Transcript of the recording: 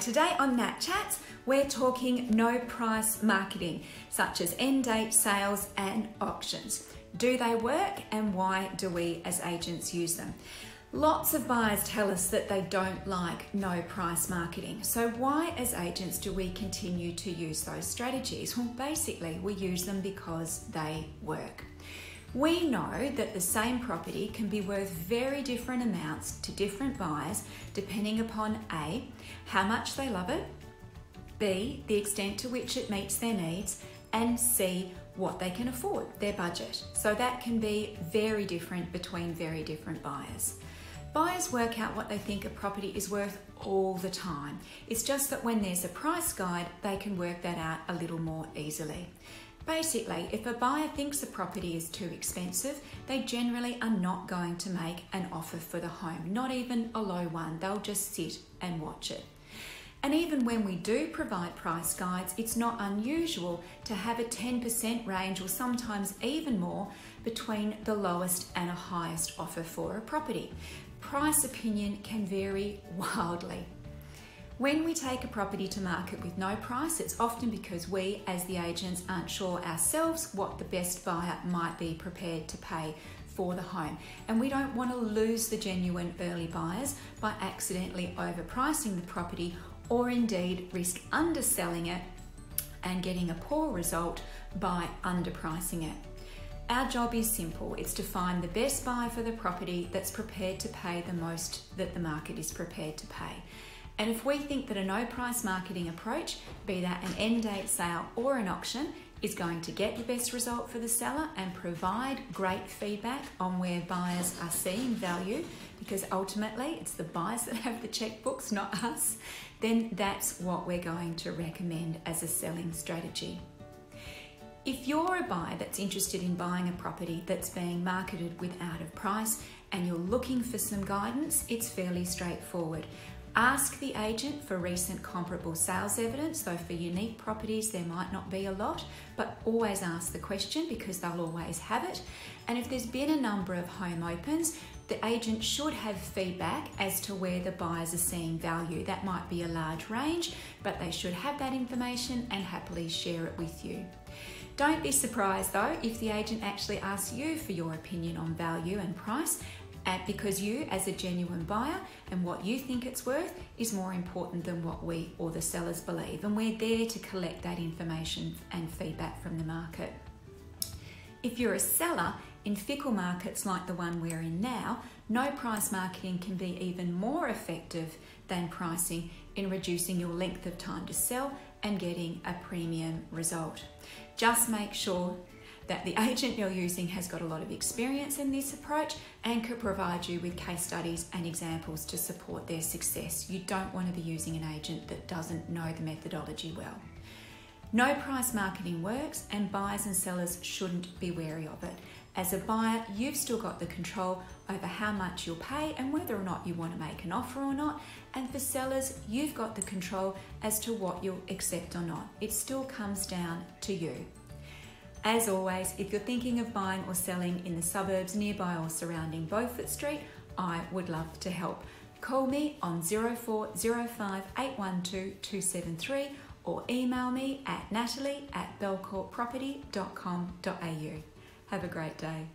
Today on Nat Chats, we're talking no price marketing, such as end date sales and auctions. Do they work and why do we as agents use them? Lots of buyers tell us that they don't like no price marketing. So, why, as agents, do we continue to use those strategies? Well, basically, we use them because they work. We know that the same property can be worth very different amounts to different buyers depending upon A, how much they love it, B, the extent to which it meets their needs, and C, what they can afford, their budget. So that can be very different between very different buyers. Buyers work out what they think a property is worth all the time. It's just that when there's a price guide, they can work that out a little more easily. Basically, if a buyer thinks a property is too expensive, they generally are not going to make an offer for the home, not even a low one. They'll just sit and watch it. And even when we do provide price guides, it's not unusual to have a 10% range or sometimes even more between the lowest and a highest offer for a property. Price opinion can vary wildly. When we take a property to market with no price, it's often because we, as the agents, aren't sure ourselves what the best buyer might be prepared to pay for the home. And we don't want to lose the genuine early buyers by accidentally overpricing the property or indeed risk underselling it and getting a poor result by underpricing it. Our job is simple it's to find the best buyer for the property that's prepared to pay the most that the market is prepared to pay. And if we think that a no price marketing approach, be that an end date sale or an auction, is going to get the best result for the seller and provide great feedback on where buyers are seeing value, because ultimately it's the buyers that have the checkbooks, not us, then that's what we're going to recommend as a selling strategy. If you're a buyer that's interested in buying a property that's being marketed without a price and you're looking for some guidance, it's fairly straightforward. Ask the agent for recent comparable sales evidence, though for unique properties there might not be a lot, but always ask the question because they'll always have it. And if there's been a number of home opens, the agent should have feedback as to where the buyers are seeing value. That might be a large range, but they should have that information and happily share it with you. Don't be surprised though if the agent actually asks you for your opinion on value and price because you, as a genuine buyer, and what you think it's worth is more important than what we or the sellers believe. And we're there to collect that information and feedback from the market. If you're a seller in fickle markets like the one we're in now, no price marketing can be even more effective than pricing in reducing your length of time to sell and getting a premium result. Just make sure that the agent you're using has got a lot of experience in this approach and could provide you with case studies and examples to support their success. You don't want to be using an agent that doesn't know the methodology well. No price marketing works, and buyers and sellers shouldn't be wary of it. As a buyer, you've still got the control over how much you'll pay and whether or not you want to make an offer or not. And for sellers, you've got the control as to what you'll accept or not. It still comes down to you. As always, if you're thinking of buying or selling in the suburbs nearby or surrounding Beaufort Street, I would love to help. Call me on 0405 812 273 or email me at natalie at bellcourtproperty.com.au. Have a great day.